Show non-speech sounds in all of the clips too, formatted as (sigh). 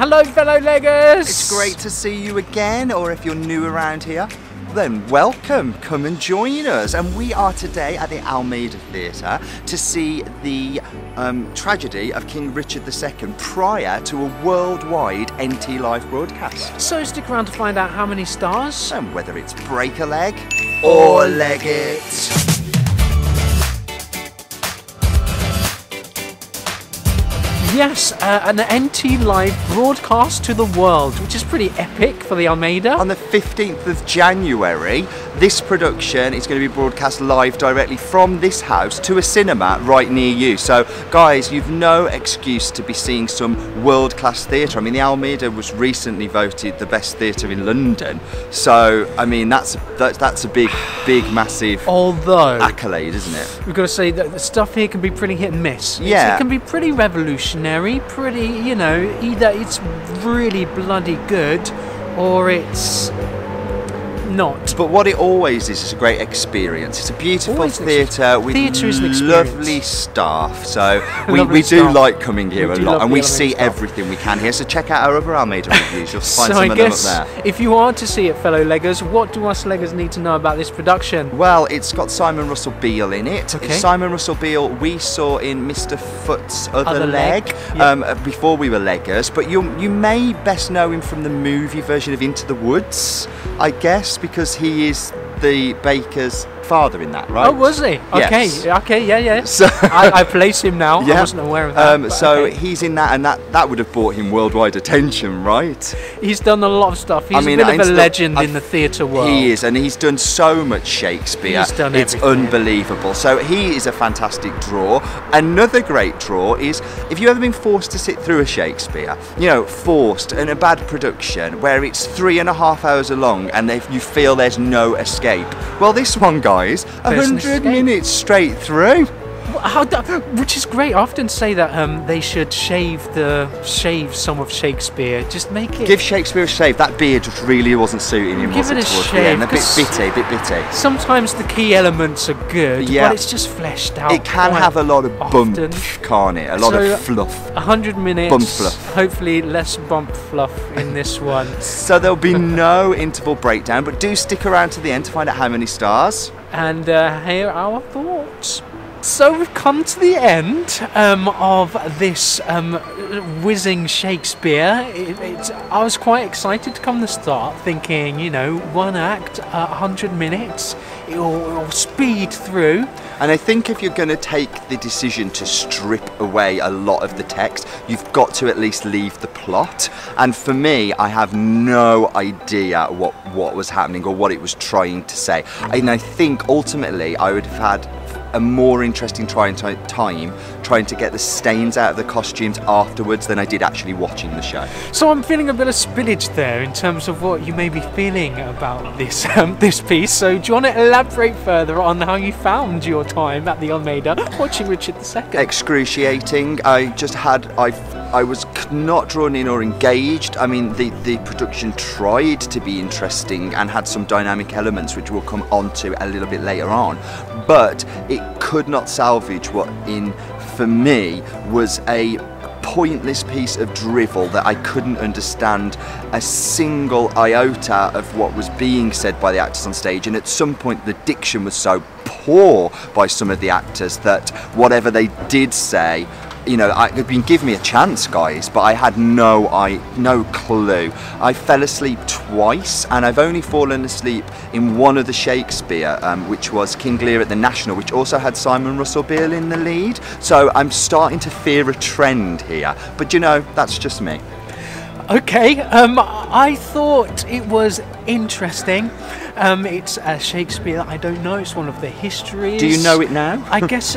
Hello, fellow leggers. It's great to see you again, or if you're new around here, then welcome. Come and join us. And we are today at the Almeida Theatre to see the um, tragedy of King Richard II prior to a worldwide NT Live broadcast. So stick around to find out how many stars. And whether it's break a leg or leg it. Yes, uh, an NT live broadcast to the world, which is pretty epic for the Almeida. On the 15th of January, this production is going to be broadcast live directly from this house to a cinema right near you. So, guys, you've no excuse to be seeing some world class theatre. I mean, the Almeida was recently voted the best theatre in London. So, I mean, that's that's, that's a big, big, massive Although, accolade, isn't it? we've got to say that the stuff here can be pretty hit and miss. Yeah. It can be pretty revolutionary, pretty, you know, either it's really bloody good or it's not. But what it always is is a great experience. It's a beautiful theatre with Theatre is an experience. lovely staff. So (laughs) we, we do staff. like coming here We a lot, and we see staff. everything we can here. So check out our other Almeida (laughs) reviews. You'll find so some I of guess them up there. if you are to see it, fellow leggers, what do us leggers need to know about this production? Well, it's got Simon Russell Beale in it. Okay. Simon Russell Beale we saw in Mr. Foote's Other, Other Leg, Leg, yep. um, uh, before we were leggers, but you you may best know him from the movie version of Into the Woods, I guess, because he is the baker's father in that, right? Oh, was he? Okay, Yes. okay, yeah, yeah. So- I, I place him now. I wasn't aware of that. Um, so okay. he's in that, and that, that would have brought him worldwide attention, right? he's done a lot of stuff. He's mean, a bit of a legend I- in the theatre world. He is, and he's done so much Shakespeare. He's done it's everything. unbelievable. So he is a fantastic draw. Another great draw is if you've ever been forced to sit through a Shakespeare, you know, forced in a bad production where it's three and a half hours long and they, you feel there's no escape. Well, this one, guys, a hundred minutes straight through. Which is great. I often say that um, they should shave the shave some of Shakespeare. Just make it. Give Shakespeare a shave. That beard just really wasn't suiting him, Give was it it? a shave. A bit bitty, bit bitty. Sometimes the key elements are good, Yeah. but it's just fleshed out. It can have a lot of bump, often. can't it? A lot So- of fluff. A hundred minutes. Bump fluff. Hopefully less bump fluff in this one. (laughs) So there'll be (laughs) no interval breakdown, but do stick around to the end to find out how many stars. and uh, hear our thoughts. So we've come to the end um, of this um, whizzing Shakespeare. It, I was quite excited to come to start, thinking, you know, one act, uh, 100 minutes, it'll, it'll speed through. And I think if you're going to take the decision to strip away a lot of the text, you've got to at least leave the plot. And for me, I have no idea what, what was happening or what it was trying to say. And I think ultimately I would have had a more interesting trying ti- time trying to get the stains out of the costumes afterwards than I did actually watching the show. So I'm feeling a bit of spillage there in terms of what you may be feeling about this (laughs) um, this piece. So do you want to elaborate further on how you found your time at the Almeida watching Richard II? excruciating. I just had I I was not drawn in or engaged. I mean, the the production tried to be interesting and had some dynamic elements which we'll come on to a little bit later on, but it could not salvage what in for me was a pointless piece of drivel that I couldn't understand a single iota of what was being said by the actors on stage and at some point the diction was so poor by some of the actors that whatever they did say you know, I had been give me a chance, guys, but I had no, I no clue. I fell asleep twice, and I've only fallen asleep in one of the Shakespeare, um, which was King Lear at the National, which also had Simon Russell Beale in the lead. So I'm starting to fear a trend here, but you know, that's just me. Okay, um, I thought it was interesting. Um, it's uh, Shakespeare. I don't know. It's one of the histories. Do you know it now? I guess,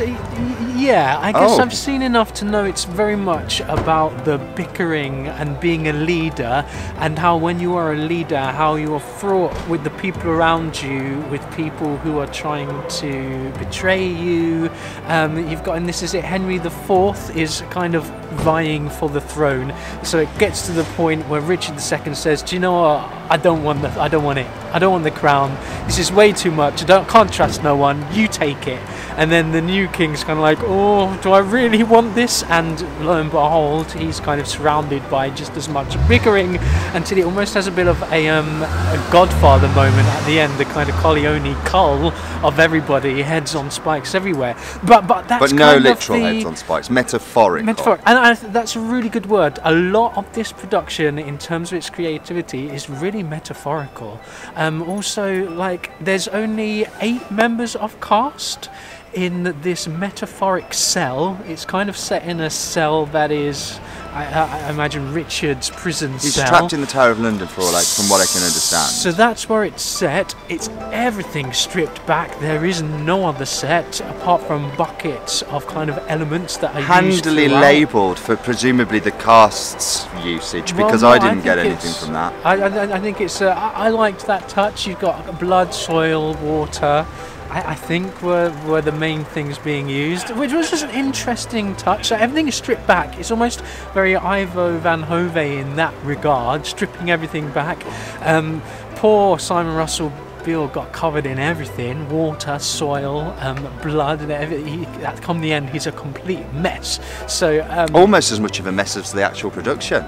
yeah. I guess Oh. I've seen enough to know it's very much about the bickering and being a leader, and how when you are a leader, how you are fraught with the people around you with people who are trying to betray you. Um, you've got, and this is it, Henry IV is kind of vying for the throne. So it gets to the point where Richard II says, "Do you know what? I don't want the, I don't want it. I don't want the crown. This is way too much. I don't can't trust no one. You take it." And then the new king's kind of like, "Oh, do I really want this?" And lo and behold, he's kind of surrounded by just as much bickering until it almost has a bit of a, um, a Godfather moment at the end. The kind of Corleone cull of everybody, heads on spikes everywhere. But but that's But no kind literal of the, heads on spikes, metaphorical. Metaphor, and I, th- that's a really good word. A lot of this production, in terms of its creativity, is really metaphorical. Um, also, like, there's only eight members of cast in this metaphoric cell. It's kind of set in a cell that is, I, I, I imagine, Richard's prison He's cell. trapped in the Tower of London for all I, from what I can understand. So that's where it's set. It's everything stripped back. There is no other set apart from buckets of kind of elements that are Handily labelled for presumably the cast's usage Well, because no, I didn't get anything from that. I, I, I think it's. Uh, I, I liked that touch. You've got blood, soil, water. I, I think were were the main things being used, which was just an interesting touch. So everything is stripped back. It's almost very Ivo Van Hove in that regard, stripping everything back. Um, poor Simon Russell. Beale got covered in everything water, soil, um, blood, and everything. He, at come the end, he's a complete mess. So, um, Almost as much of a mess as the actual production.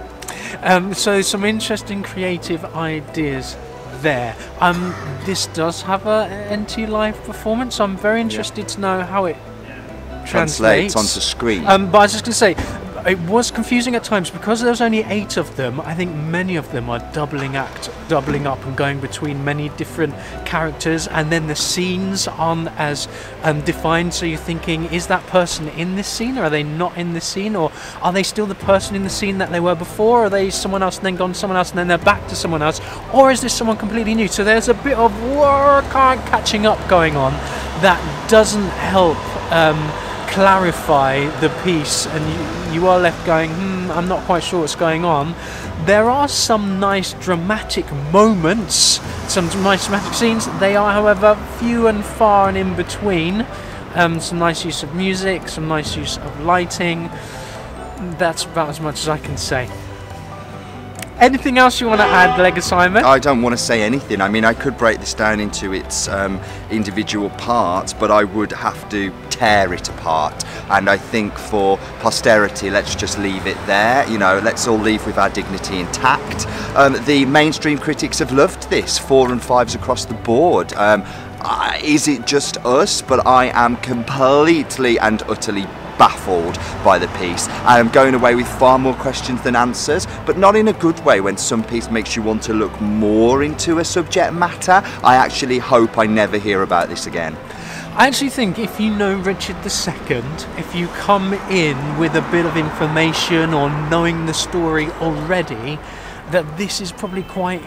um, so some interesting creative ideas there. Um, this does have a NT live performance. I'm very interested to know how it translates, Translates onto screen. Um, but I was just going to say, it was confusing at times because there was only eight of them. I think many of them are doubling act, doubling up, and going between many different characters, and then the scenes aren't as um, defined. So you're thinking, is that person in this scene, or are they not in this scene, or are they still the person in the scene that they were before? Or are they someone else, and then gone to someone else, and then they're back to someone else, or is this someone completely new? So there's a bit of work catching up going on that doesn't help. Um, clarify the piece and you, you are left going hmm i'm not quite sure what's going on. There are some nice dramatic moments some nice dramatic scenes. They are however few and far and in between. Um, some nice use of music some nice use of lighting. That's about as much as i can say anything else you want to add leg Simon? I don't want to say anything. I mean, I could break this down into its um, individual parts, but I would have to tear it apart. And I think for posterity, let's just leave it there. You know, let's all leave with our dignity intact. Um, the mainstream critics have loved this, four and fives across the board. Um, uh, is it just us? But I am completely and utterly baffled by the piece. I am going away with far more questions than answers, but not in a good way when some piece makes you want to look more into a subject matter. I actually hope I never hear about this again. I actually think if you know Richard II, if you come in with a bit of information or knowing the story already, that this is probably quite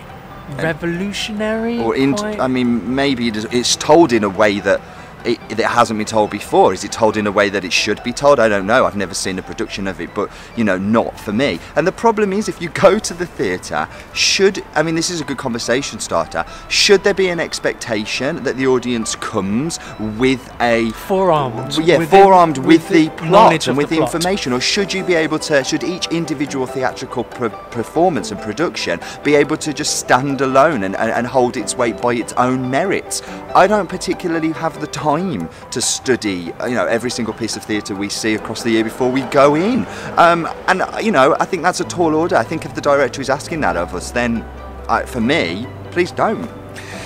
revolutionary. Or in, quite- I mean, maybe it's told in a way that it, it hasn't been told before. Is it told in a way that it should be told? I don't know. I've never seen a production of it, but you know, not for me. And the problem is, if you go to the theatre, should I mean, this is a good conversation starter. Should there be an expectation that the audience comes with a forearmed. yeah, with forearmed the- with, the, plot and with the, plot. information, or should you be able to? Should each individual theatrical performance and production be able to just stand alone and, and, and hold its weight by its own merits? I don't particularly have the time to study, you know, every single piece of theatre we see across the year before we go in. Um, and you know, I think that's a tall order. I think if the director is asking that of us, then uh, for me, please don't.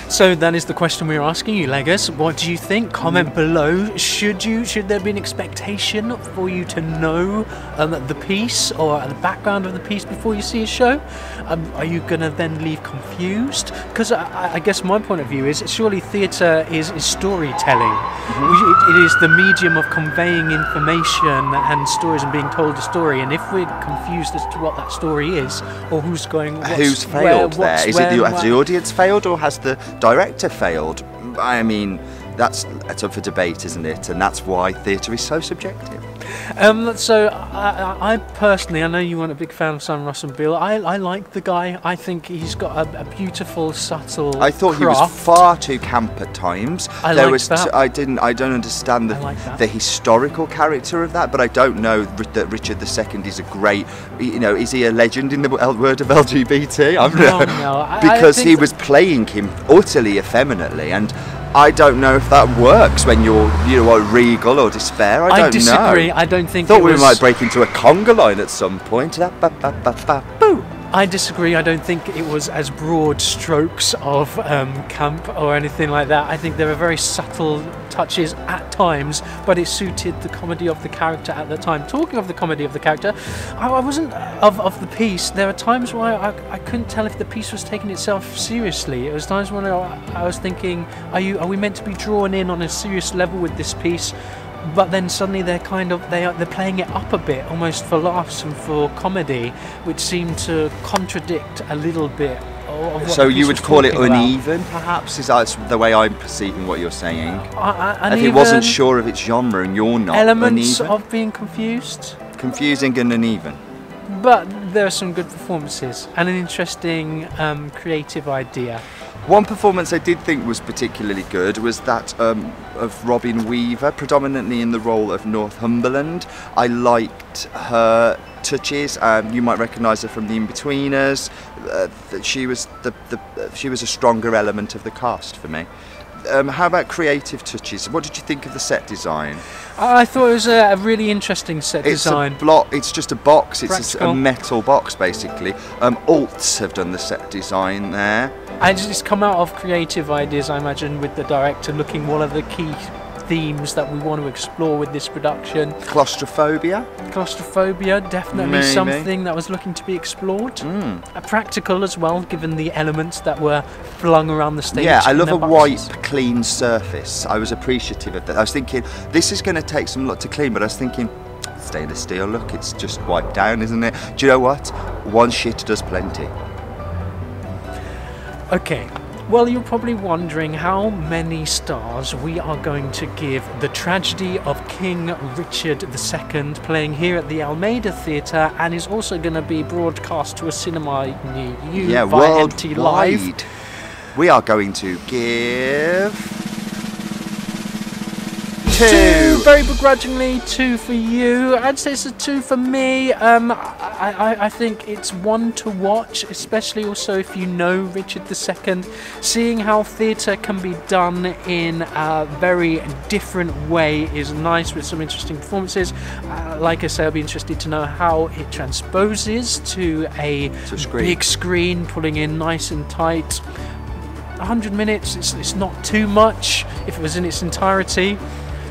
So that is the question we're asking you, Legos. What do you think? Comment Mm. below. Should you? Should there be an expectation for you to know um, the piece or the background of the piece before you see a show? Um, are you going to then leave confused? Because I, I guess my point of view is surely theatre is, is storytelling. Mm-hmm. We- It is the medium of conveying information and stories and being told a story. And if we're confused as to what that story is or who's going, what's, Who's where, failed what's there? Is where it the, has the audience failed or has the director failed? I mean, that's, that's up for debate, isn't it? And that's why theatre is so subjective. Um, so I, I- personally, I know you weren't a big fan of Sam Russell Beale. I, I like the guy. I think he's got a, a beautiful, subtle. I thought he was far too camp at times. I there was that. I didn't. I don't understand the, like the historical character of that, but I don't know that Richard II is a great. You know, is he a legend in the world of LGBT? I'm No, (laughs) no, because he was playing him utterly effeminately, and I don't know if that works when you're you know regal or despair. I I don't disagree. know. I disagree. I don't think. Thought we was, might break into a conga line at some point. Da, ba, ba, ba, ba, boo. I disagree. I don't think it was as broad strokes of um, camp or anything like that. I think there were very subtle touches at times, but it suited the comedy of the character at the time. Talking of the comedy of the character, I, I wasn't of, of the piece. There were times where I, I couldn't tell if the piece was taking itself seriously. It was times when I, I was thinking, are you are we meant to be drawn in on a serious level with this piece? but then suddenly they're kind of they are they're playing it up a bit almost for laughs and for comedy which seemed to contradict a little bit So you would call it talking about. uneven, perhaps? Is that the way I'm perceiving what you're saying? I, I, if he wasn't sure of its genre and you're not elements uneven, of being confused confusing and uneven. but there are some good performances and an interesting um, creative idea One performance I did think was particularly good was that um, of Robin Weaver, predominantly in the role of Northumberland. I liked her touches. Um, you might recognise her from The Inbetweeners. Uh, that she was the, the uh, she was a stronger element of the cast for me. Um, how about creative touches? What did you think of the set design? I thought it was a, a really interesting set It's design a block. It's just a box. It's a, Practical. metal box basically. Um, Ultz have done the set design there. I just it's come out of creative ideas, I imagine, with the director looking one of the key themes that we want to explore with this production. Claustrophobia. Claustrophobia, definitely Maybe. something that was looking to be explored. Mm. Uh, practical as well, given the elements that were flung around the stage. Yeah, I love a white, boxes. clean surface. I was appreciative of that. I was thinking this is going to take some lot to clean, but I was thinking stainless steel. Look, it's just wiped down, isn't it? Do you know what? One shit does plenty. Okay. Well, you're probably wondering how many stars we are going to give the tragedy of King Richard II, playing here at the Almeida Theatre, and is also going to be broadcast to a cinema near you yeah, via NT Live. We are going to give Two, two. very begrudgingly, two for you. I'd say it's a two for me. Um, I, I, I think it's one to watch, especially also if you know Richard II. Seeing how theatre can be done in a very different way is nice with some interesting performances. Uh, like I say, I'll be interested to know how it transposes to a To screen. big screen, pulling in nice and tight. 100 minutes, it's, it's not too much if it was in its entirety.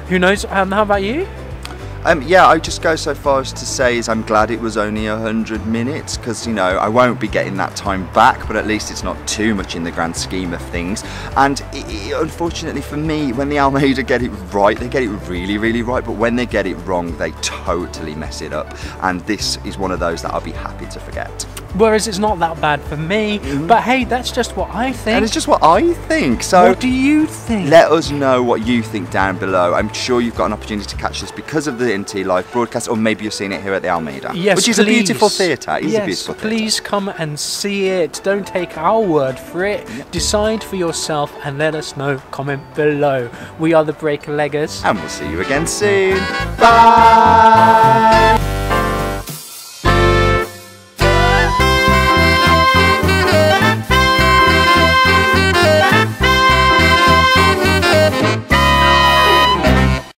Who knows? Um, how about you? Um, yeah, I just go so far as to say is I'm glad it was only hundred minutes because you know I won't be getting that time back, but at least it's not too much in the grand scheme of things. And i i unfortunately for me, when the Almeida get it right, they get it really, really right. But when they get it wrong, they totally mess it up. And this is one of those that I'll be happy to forget. Whereas it's not that bad for me, mm. but hey, that's just what I think. And it's just what I think. So. what do you think? Let us know what you think down below. I'm sure you've got an opportunity to catch this because of the NT live broadcast, or maybe you're seeing it here at the Almeida, Yes, which is a beautiful theatre. It is yes, a beautiful theatre. please come and see it. Don't take our word for it. Decide for yourself and let us know. Comment below. We are the Break Leggers. And we'll see you again soon. Bye.